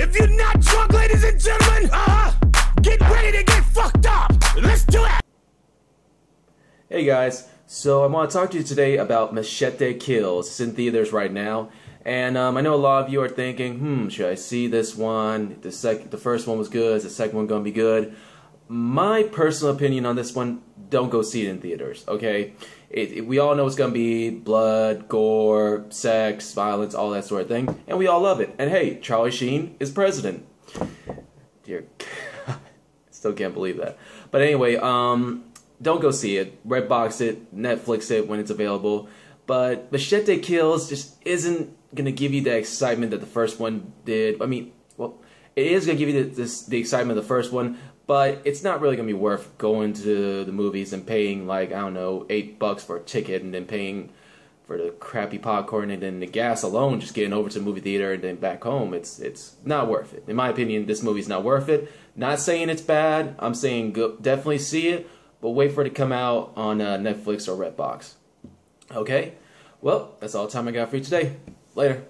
If you're not drunk, ladies and gentlemen, uh, get ready to get fucked up. Let's do it. Hey guys, so I want to talk to you today about Machete Kills. It's in theaters right now, and um, I know a lot of you are thinking, hmm, should I see this one? The sec, the first one was good. Is the second one gonna be good? My personal opinion on this one: don't go see it in theaters. Okay, it, it, we all know it's gonna be blood, gore, sex, violence, all that sort of thing, and we all love it. And hey, Charlie Sheen is president. Dear, still can't believe that. But anyway, um don't go see it. Redbox it, Netflix it when it's available. But Machete Kills just isn't gonna give you the excitement that the first one did. I mean, well, it is gonna give you the, this, the excitement of the first one, but it's not really gonna be worth going to the movies and paying like I don't know eight bucks for a ticket and then paying for the crappy popcorn and then the gas alone, just getting over to the movie theater and then back home. It's it's not worth it. In my opinion, this movie's not worth it. Not saying it's bad. I'm saying go, definitely see it but wait for it to come out on uh, Netflix or Redbox. Okay? Well, that's all the time I got for you today. Later.